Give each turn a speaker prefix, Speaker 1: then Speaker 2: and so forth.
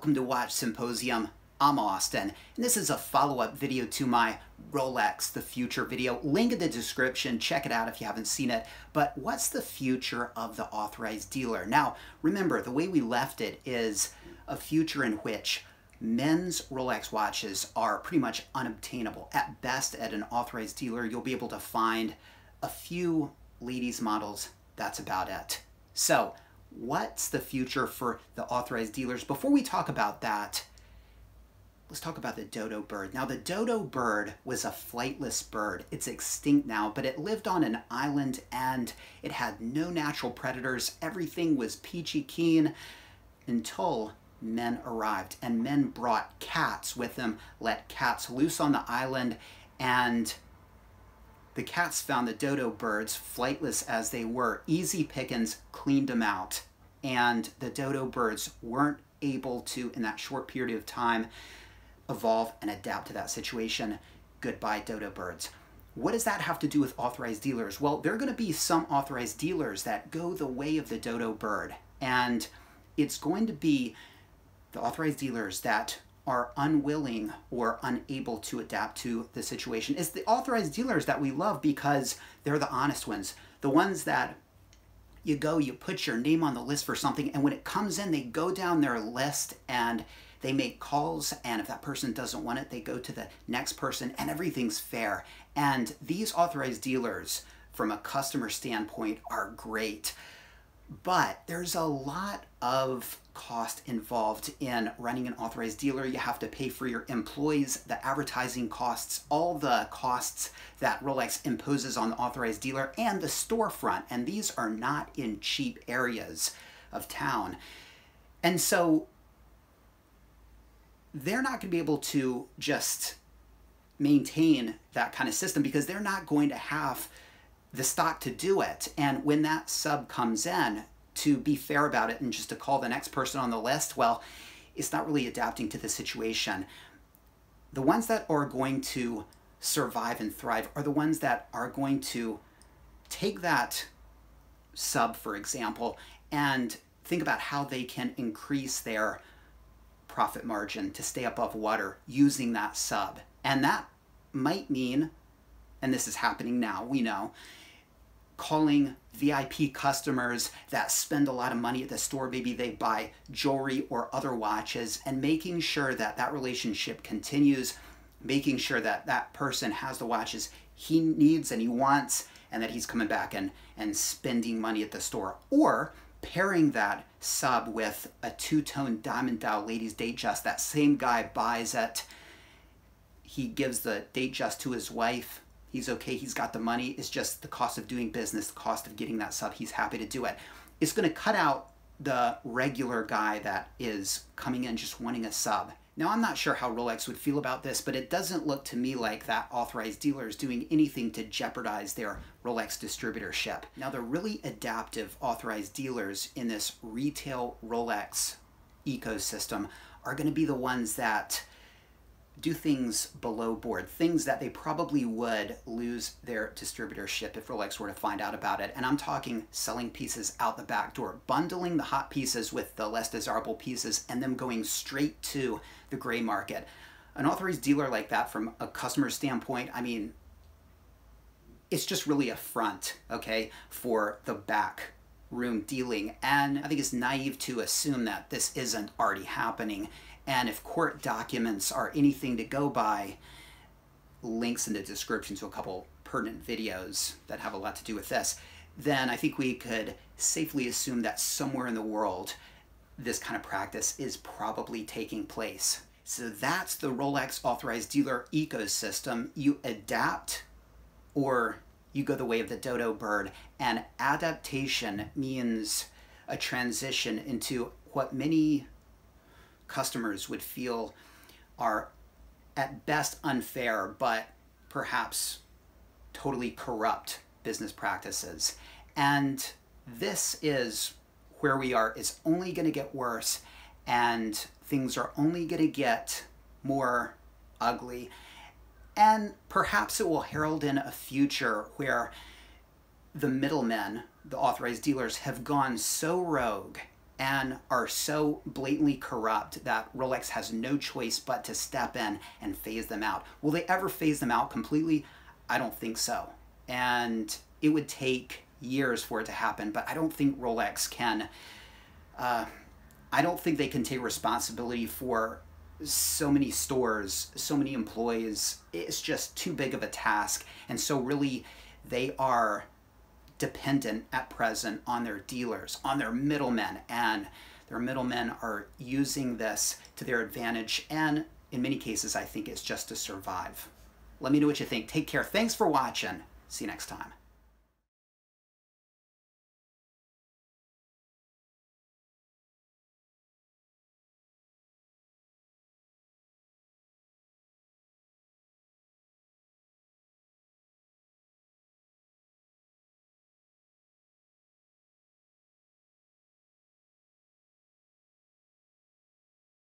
Speaker 1: Welcome to Watch Symposium. I'm Austin, and this is a follow-up video to my Rolex The Future video. Link in the description, check it out if you haven't seen it. But what's the future of the authorized dealer? Now, remember, the way we left it is a future in which men's Rolex watches are pretty much unobtainable. At best, at an authorized dealer, you'll be able to find a few ladies models. That's about it. So, what's the future for the authorized dealers? Before we talk about that, let's talk about the dodo bird. Now, the dodo bird was a flightless bird. It's extinct now, but it lived on an island and it had no natural predators. Everything was peachy keen until men arrived and men brought cats with them, let cats loose on the island, and the cats found the dodo birds, flightless as they were, easy pickings, cleaned them out. And the dodo birds weren't able to, in that short period of time, evolve and adapt to that situation. Goodbye, dodo birds. What does that have to do with authorized dealers? Well, there are going to be some authorized dealers that go the way of the dodo bird. And it's going to be the authorized dealers that are unwilling or unable to adapt to the situation. It's the authorized dealers that we love because they're the honest ones. The ones that you go, you put your name on the list for something, and when it comes in, they go down their list and they make calls, and if that person doesn't want it, they go to the next person, and everything's fair. And these authorized dealers, from a customer standpoint, are great. But there's a lot of cost involved in running an authorized dealer. You have to pay for your employees, the advertising costs, all the costs that Rolex imposes on the authorized dealer, and the storefront. And these are not in cheap areas of town. And so they're not going to be able to just maintain that kind of system because they're not going to have the stock to do it. And when that sub comes in, to be fair about it and just to call the next person on the list, well, it's not really adapting to the situation. The ones that are going to survive and thrive are the ones that are going to take that sub, for example, and think about how they can increase their profit margin to stay above water using that sub. And that might mean, and this is happening now, we know, calling VIP customers that spend a lot of money at the store. Maybe they buy jewelry or other watches and making sure that that relationship continues, making sure that that person has the watches he needs and he wants and that he's coming back and, and spending money at the store. Or pairing that sub with a two-tone diamond dial ladies Datejust That same guy buys it. He gives the Datejust to his wife He's okay. He's got the money. It's just the cost of doing business, the cost of getting that sub. He's happy to do it. It's going to cut out the regular guy that is coming in just wanting a sub. Now, I'm not sure how Rolex would feel about this, but it doesn't look to me like that authorized dealer is doing anything to jeopardize their Rolex distributorship. Now, the really adaptive authorized dealers in this retail Rolex ecosystem are going to be the ones that do things below board, things that they probably would lose their distributorship if Rolex were to find out about it. And I'm talking selling pieces out the back door, bundling the hot pieces with the less desirable pieces, and them going straight to the gray market. An authorized dealer like that, from a customer standpoint, I mean, it's just really a front, okay, for the back room dealing. And I think it's naive to assume that this isn't already happening and if court documents are anything to go by, links in the description to a couple pertinent videos that have a lot to do with this, then I think we could safely assume that somewhere in the world this kind of practice is probably taking place. So that's the Rolex authorized dealer ecosystem. You adapt or you go the way of the dodo bird, and adaptation means a transition into what many customers would feel are at best unfair, but perhaps totally corrupt business practices. And this is where we are. It's only going to get worse, and things are only going to get more ugly. And perhaps it will herald in a future where the middlemen, the authorized dealers, have gone so rogue and are so blatantly corrupt that Rolex has no choice but to step in and phase them out. Will they ever phase them out completely? I don't think so. And it would take years for it to happen, but I don't think Rolex can. Uh, I don't think they can take responsibility for so many stores, so many employees. It's just too big of a task. And so, really, they are dependent at present on their dealers, on their middlemen, and their middlemen are using this to their advantage. And in many cases, I think it's just to survive. Let me know what you think. Take care. Thanks for watching. See you next time.